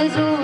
arzu